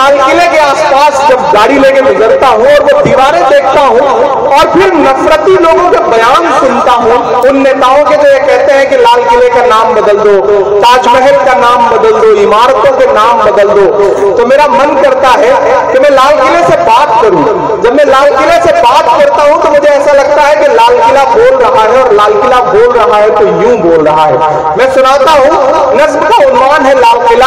लाल किले के आसपास जब गाड़ी लेके गुजरता हूँ और वो दीवारें देखता हूँ और फिर नफरती लोगों के बयान सुनता हूँ, उन नेताओं के जो ये कहते हैं कि लाल किले का नाम बदल दो, ताजमहल का नाम बदल दो, इमारतों के नाम बदल दो। तो मेरा मन करता है कि मैं लाल किले से बात करूँ। जब मैं लाल किले से बात करता हूँ तो मुझे ऐसा लगता है कि लाल किला बोल रहा है और लाल किला बोल रहा है तो यूँ बोल रहा है। मैं सुनाता हूँ नज्म का उन्वान है लाल किला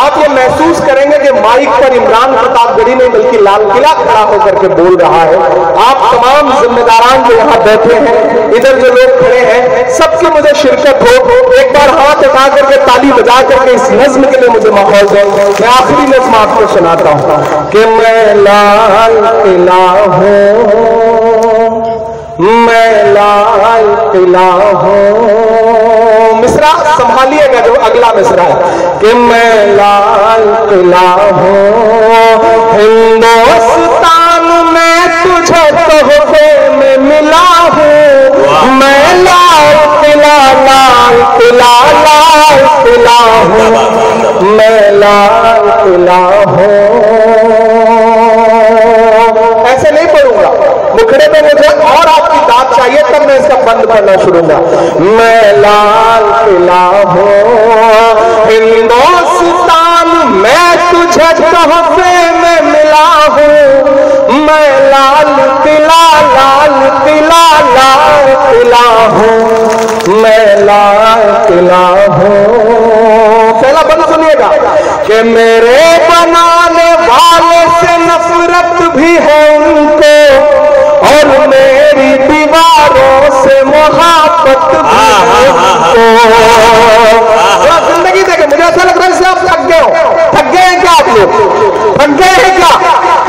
आप ये महसूस करेंगे कि माइक पर इमरान प्रतापगढ़ी नहीं, बल्कि लाल किला खड़ा होकर के बोल रहा है। आप तमाम जिम्मेदारान जो यहाँ बैठे हैं, इधर जो लोग खड़े हैं सबसे मुझे शिरकत हो। एक बार हाथ उठा करके ताली बजा करके इस नज्म के लिए मुझे माहौल दो। मैं आखिरी नज्म आपको सुनाता हूँ कि मैं लाल किला हूँ। मैं लाल किला हूँ। मिसरा संभालिएगा जो अगला मिसरा है। कि मैं लाल किला हूँ। हिंदुस्तान में तुझे तोहफे में मिला हूँ। मैं लाल किला लाल किला लाल किला हूँ। मैं लाल किला हूँ। दाद चाहिए तब मैं इसका बंद करना शुरू मैं लाल किला हूँ, हिंदुस्तान मैं तुझे तोहफे में मिला हूँ। मैं लाल किला लाल किला लाल किला हूँ। मैं लाल किला हूँ। पहला बंद सुनिएगा कि मेरे बनाने वाले से नफरत भी है। ज़िंदगी देखे मुझे ऐसा लग रहा है आप थक गए हो। थक गए हैं क्या आप लोग? थक गए हैं क्या?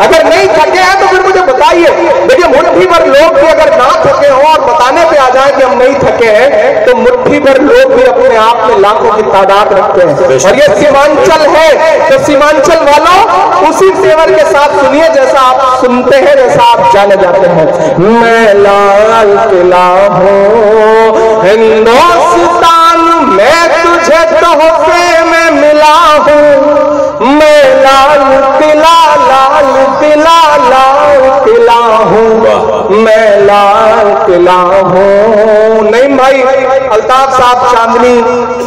अगर नहीं थके हैं तो फिर मुझे बताइए। देखिए मुट्ठी भर लोग भी अगर ना थके हो और बताने पे आ जाए कि हम नहीं थके हैं तो मुट्ठी भर लोग भी अपने आप में लाखों की तादाद रखते हैं। और ये सीमांचल है। तो सीमांचल वालों उसी तेवर के साथ सुनिए जैसा आप सुनते हैं जैसा आप जाने जाते हैं। मैं लाल किला हूँ। हिंदुस्तान मैं तुझे तोहफे में मिला हूँ। मैं लाल किला लाल किला लाल किला हूँ। मैं लाल किला हूँ। नहीं भाई अल्ताफ साहब चांदनी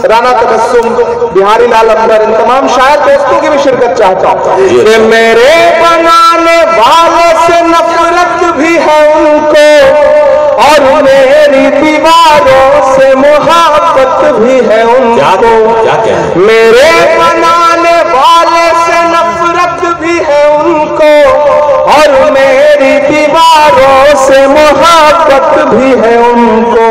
राना तबस्सुम बिहारी लाल अंबर इन तमाम शायर दोस्तों की भी शिरकत चाहता हूँ। मेरे बनाने वाले से नफरत भी है। मेरी दीवारों से मोहब्बत भी है उनको। मेरे बनाने वाले से नफरत भी है उनको। और मेरी दीवारों से मोहब्बत भी है उनको।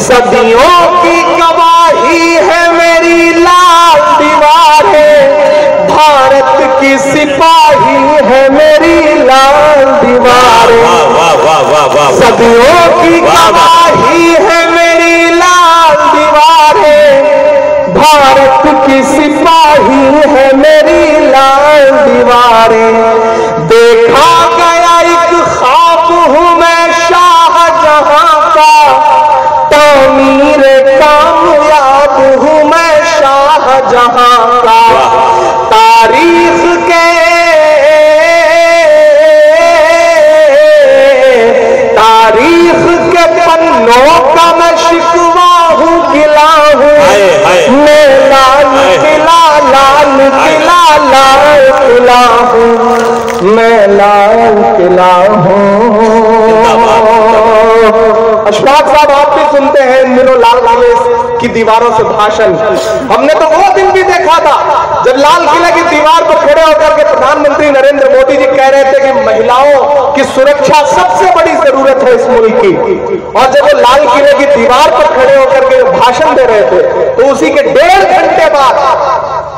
सदियों की गवाही है मेरी लाल दीवारें। भारत की सिपाही है मेरी लाल सदियों की गवाही है मेरी लाल दीवारें। भारत की सिपाही है मेरी लाल दीवारें। देखा गया एक ख्वाब हूँ मैं शाहजहां का। तामीर कामयाब हूँ मैं शाहजहां का। तारीख किला अशफाक साहब, आप भी सुनते हैं इन दिनों लाल किले की दीवारों से भाषण। हमने तो वो दिन भी देखा था, जब लाल किले की दीवार पर खड़े होकर के प्रधानमंत्री नरेंद्र मोदी जी कह रहे थे कि महिलाओं की सुरक्षा सबसे बड़ी ज़रूरत है इस मुल्क की। और जब वो लाल किले की दीवार पर खड़े होकर के भाषण दे रहे थे तो उसी के डेढ़ घंटे बाद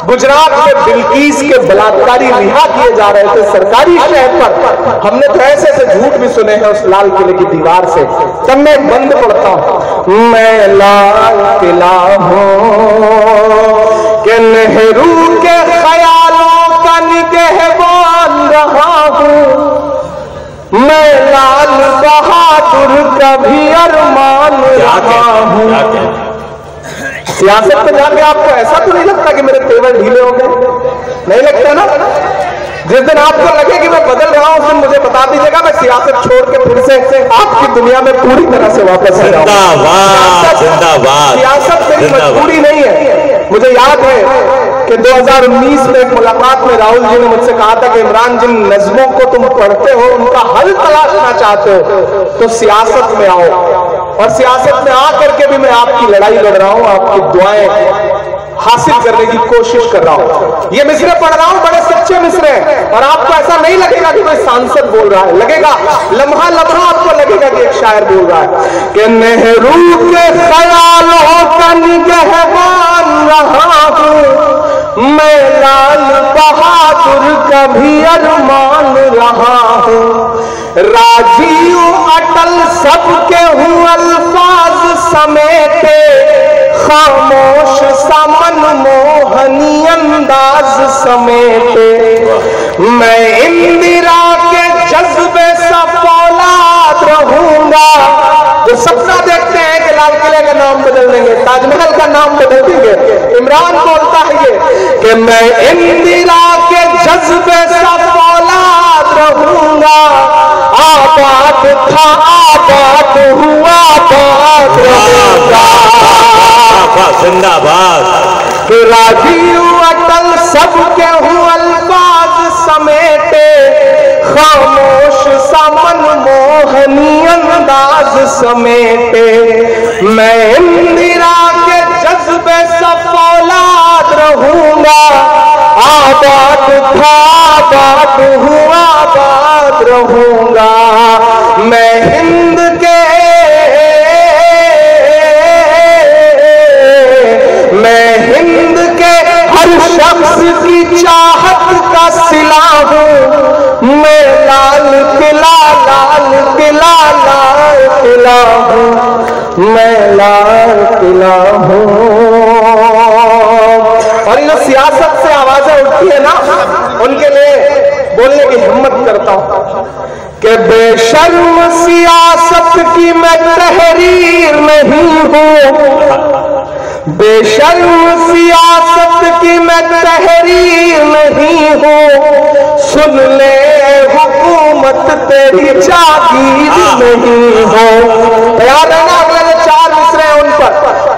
गुजरात में बिल्कीस के बलात्कारी रिहा किए जा रहे थे सरकारी शहर पर। हमने तो ऐसे ऐसे झूठ भी सुने हैं उस लाल किले की दीवार से। तब मैं बंद पड़ता हूँ। मैं लाल किला हूँ। कि नेहरू के ख्यालों का निगहबान रहा हूँ। मैं लाल बहादुर का भी अरमान रहा हूँ। सियासत में जाके आपको ऐसा तो नहीं लगता कि मेरे तेवर ढीले हो गए? नहीं लगता ना? जिस दिन आपको लगे कि मैं बदल रहा हूँ उस दिन मुझे बता दीजिएगा मैं सियासत छोड़ के फिर से आपकी दुनिया में पूरी तरह से वापस आ जिंदाबाद जिंदाबाद सियासत मेरी मजबूरी नहीं है। मुझे याद है कि 2019 में एक मुलाकात में राहुल जी ने मुझसे कहा था कि इमरान जिन नज्मों को तुम पढ़ते हो उनका हल तलाशना चाहते हो तो सियासत में आओ। और सियासत में आकर के भी मैं आपकी लड़ाई लड़ रहा हूँ, आपकी दुआएँ हासिल करने की कोशिश कर रहा हूँ। ये मिसरे पढ़ रहा हूँ, बड़े सच्चे मिसरे हैं। और आपको ऐसा नहीं लगेगा कि कोई सांसद बोल रहा है। लगेगा, लम्हा लम्हा आपको लगेगा कि एक शायर बोल रहा है। कि नेहरू के ख्यालों का निगहबान रहा हूँ। मैं लाल बहादुर का भी अरमान रहा राजीव अटल सबके हूँ अल्फाज समेटे। खामोश समन मोहनी अंदाज समेटे। मैं इंदिरा के जज्बे सा रहूँगा। जो सपना देखते हैं कि लाल किले का नाम बदल देंगे, ताजमहल का नाम बदल देंगे। इमरान बोलता है ये कि मैं इंदिरा के जज्बे सा रहूँगा। आबाद था आबाद हुआ रहूँगा जिंदाबाद। राजीव अटल सबके हूँ अल्फाज समेटे। खामोश समन मोहनी अंदाज समेटे। मैं इंदिरा के जज्बे सफौलाद रहूँगा। आबाद था आबाद हुआ आबाद रहूँगा। मैं हिंद के, मैं हिंद के हर शख्स की चाहत का सिला हूँ। मैं लाल किला लाल किला लाल किला हूँ। मैं लाल किला हूँ। और ये सियासत से आवाज़ें उठती है ना। उनके लिए बोलने की हिम्मत करता हूँ कि बेशर्म सियासत की मैं तहरीर नहीं हूँ। बेशर्म सियासत की मैं तहरीर नहीं हूँ। सुन ले हुकूमत तेरी जागीर नहीं हो। याद है ना, अगले चार मिसरे हैं उन पर।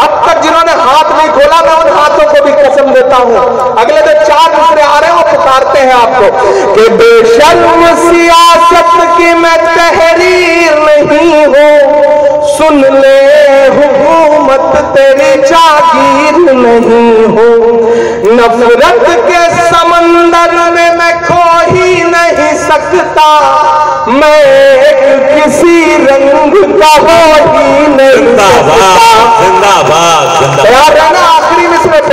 अब तक जिन्होंने हाथ नहीं खोला, मैं उन हाथों को भी कसम देता हूँ। अगले जो चार मिसरे आ रहे हैं पुकारते हैं आपको कि बेशर्म सियासत की मैं तहरीर नहीं हूँ। सुन ले हुकूमत तेरी जागीर नहीं हो। नफरत के समंदर में मैं खो ही नहीं सकता। मैं एक किसी रंग का हो ही नहीं सकता। जिंदाबाद जिंदाबाद याद है ना आखिरी मिसरे पर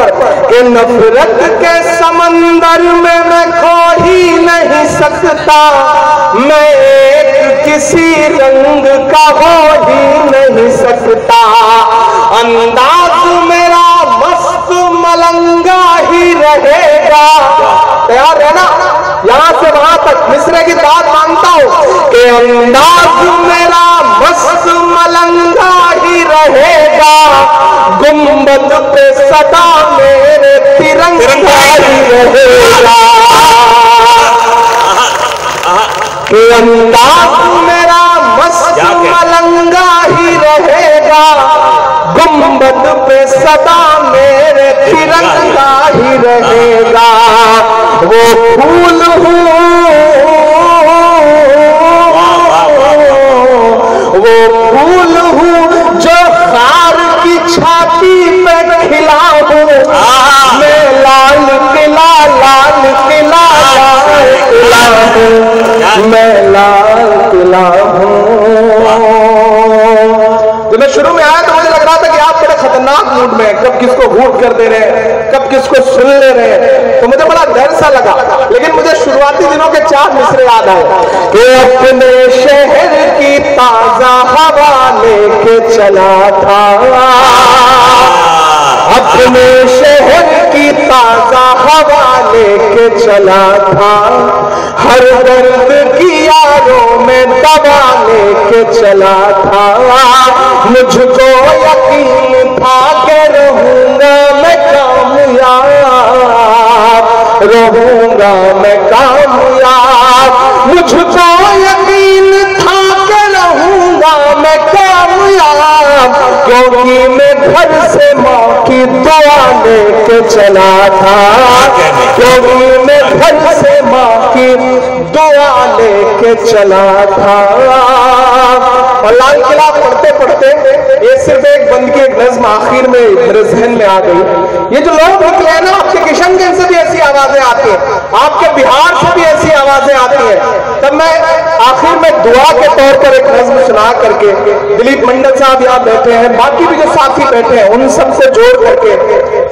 कि नफरत के समंदर में मैं खो ही नहीं सकता। मैं एक किसी रंग का हो ही नहीं सकता। अंदाज मेरा मस्त मलंगा ही रहेगा। तैयार है ना? यहाँ से वहाँ तक मिसरे की बात मानता हूँ कि अंदाज मेरा मस्त मलंगा रहेगा। गुंबद पे सदा मेरे तिरंगा ही रहेगा। अंदाज मेरा मस्त मलंगा ही रहेगा। गुंबद पे सदा मेरे तिरंगा ही रहेगा। वो फूल हूँ मैं लाल किला हूँ। तो मैं शुरू में आया तो मुझे लग रहा था कि आप बड़े खतरनाक मूड में कब किसको घूट कर दे रहे हैं कब किसको सुन ले रहे। हैं तो मुझे बड़ा डर सा लगा। लेकिन मुझे शुरुआती दिनों के चार मिसरे याद आए। कि अपने शहर की ताज़ा हवा लेके चला था। अपने शहर की ताज़ा हवा लेके चला था। हर दर्द की यारों में दवा लेके चला था। मुझको यकीन था के रहूँगा मैं कामयाब, रहूँगा मैं कामयाब। मुझको यकीन था के रहूँगा मैं कामयाब। क्योंकि मैं घर से माँ की दुआ लेके चला था। क्योंकि मैं घर से माँ की दुआ लेके चला था। और लाल किला पढ़ते पढ़ते ये सिर्फ़ एक बंद की एक नज्म आखिर में मेरे जहन में आ गई। ये जो लोग निकले हैं ना, आपके किशनगंज से भी आवाज़ें आती हैं। आपके बिहार से भी ऐसी आवाज़ें आती हैं। तब मैं आखिर में दुआ के तौर पर एक नज्म सुना करके दिलीप मंडल साहब यहाँ बैठे हैं, बाकी भी जो साथी बैठे हैं, उन सबसे जोड़ करके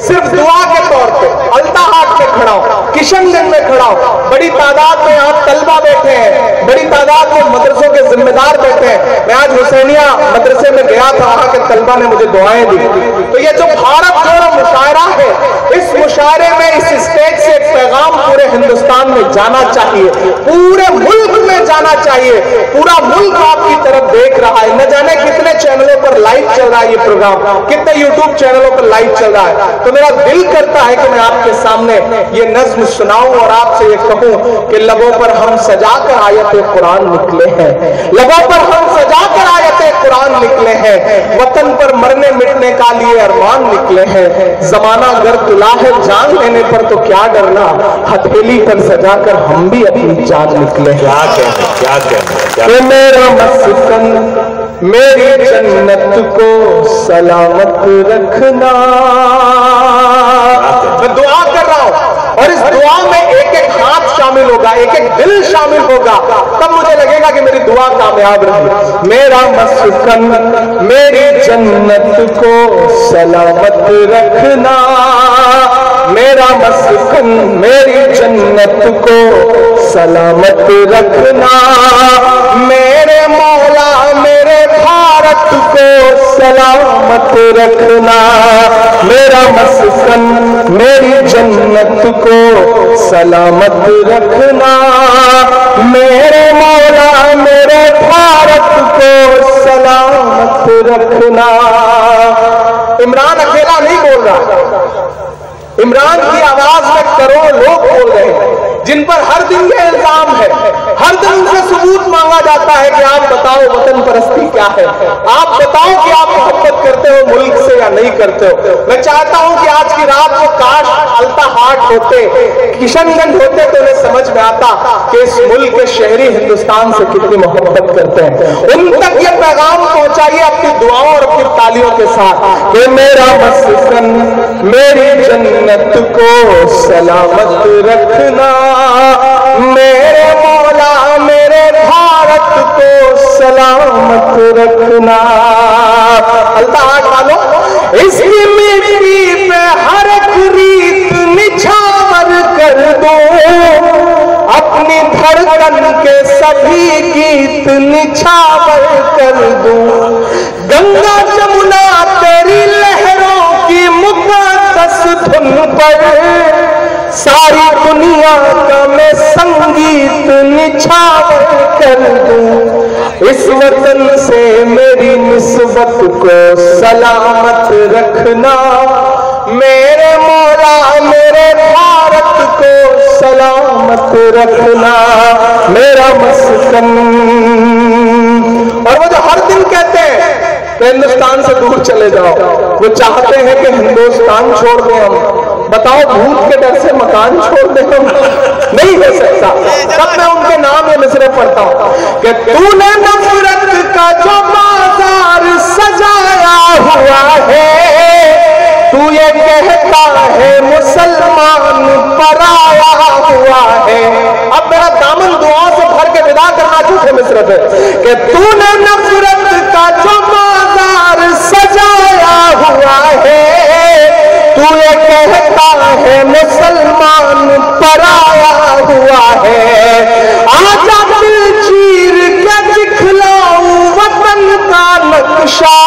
सिर्फ़ दुआ के तौर पे अल्ताहाट में खड़ा हूँ, किशनगंज में खड़ा हूँ। बड़ी तादाद में यहाँ तलबा बैठे हैं, बड़ी तादाद में मदरसों के जिम्मेदार बैठे हैं। मैं आज हुसैनिया मदरसे में गया था वहाँ के तलबा ने मुझे दुआएँ दी तो ये जो भारत जोड़ो मुशायरा है, इस मुशायरे में, इस स्टेज से पैगाम पूरे हिंदुस्तान में जाना चाहिए, पूरे मुल्क में जाना चाहिए, पूरा मुल्क आपकी तरफ़ देख रहा है। न जाने कितने चैनलों पर लाइव चल रहा है ये प्रोग्राम कितने यूट्यूब चैनलों पर लाइव चल रहा है। तो मेरा दिल करता है कि मैं आपके सामने ये नज्म सुनाऊं और आपसे ये कहूँ कि लबों पर हम सजा कर आयत कुरान निकले हैं। लबों पर हम कुरान निकले हैं वतन पर मरने मिटने का लिए अरमान निकले हैं। जमाना अगर तुला है जान लेने पर तो क्या डरना? हथेली पर सजा कर हम भी अपनी जान निकले क्या कहना क्या कहना मेरा मस्कन मेरी जन्नत को सलामत रखना। मैं दुआ कर रहा हूँ। और इस दुआ में एक एक हाथ शामिल होगा एक एक दिल शामिल होगा। तब मुझे लगेगा कि मेरी दुआ कामयाब रही। मेरा मस्कन, मेरी जन्नत को सलामत रखना। मेरा मस्कन, मेरी जन्नत को सलामत रखना। मेरे मौला को सलामत रखना। मेरा मस्कन, मेरी जन्नत को सलामत रखना। मेरे मौला, मेरे भारत को सलामत रखना। इमरान अकेला नहीं बोल रहा। इमरान की आवाज़ में करोड़ लोग बोल रहे हैं। जिन पर हर दिन ये इल्ज़ाम है, हर दिन उनसे सबूत मांगा जाता है कि आप बताओ वतन परस्ती क्या है। आप बताओ कि आप मोहब्बत करते हो, मुल्क से या नहीं करते हो। मैं चाहता हूँ कि आज की रात को काश, अल्ताहाट होते, किशनगंज होते तो समझ में आता कि इस मुल्क के शहरी हिंदुस्तान से कितनी मोहब्बत करते हैं। उन तक ये पैगाम पहुंचाइए अपनी दुआओं और अपनी तालियों के साथ कि मेरा मस्कन मेरी जन्नत को सलामत रखना, मेरे मौला, मेरे भारत को सलामत रखना। अल्लाह वालों इसकी सभी गीत निछावर कर दो। गंगा जमुना तेरी लहरों की मुकद्दस धुन पर। सारी दुनिया का मैं संगीत निछावर कर दूँ। इस वतन से मेरी निस्बत को सलामत रखना। मेरे सलामत रखना, मेरा मस्कन और वो जो हर दिन कहते हैं कि हिंदुस्तान से दूर चले जाओ। वो चाहते हैं कि हिंदुस्तान छोड़ दें हम। बताओ, भूत के डर से मकान छोड़ दे हम। नहीं हो सकता। तब मैं उनके नाम ये मिसरे पढ़ता हूँ कि तूने नफरत का जो बाज़ार सजाया हुआ है। मेरा दामन दुआ से भर के विदा करना झूठे मिसरत है कि तूने नफरत का जो बाज़ार सजाया हुआ है। तू ये कहता है मुसलमान पराया हुआ है। आजा दिल चीर के दिखलाऊं वतन का नक्शा?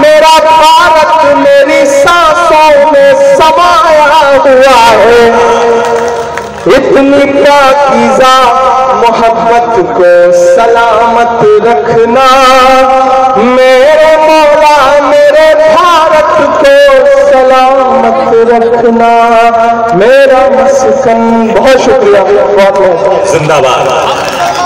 मेरा भारत मेरी सांसों में समाया हुआ है। पाकिजा मोहब्बत को सलामत रखना। मेरे मौला, मेरे भारत को सलामत रखना। मेरा मस्कन, बहुत शुक्रिया। बहुत बहुत जिंदाबाद।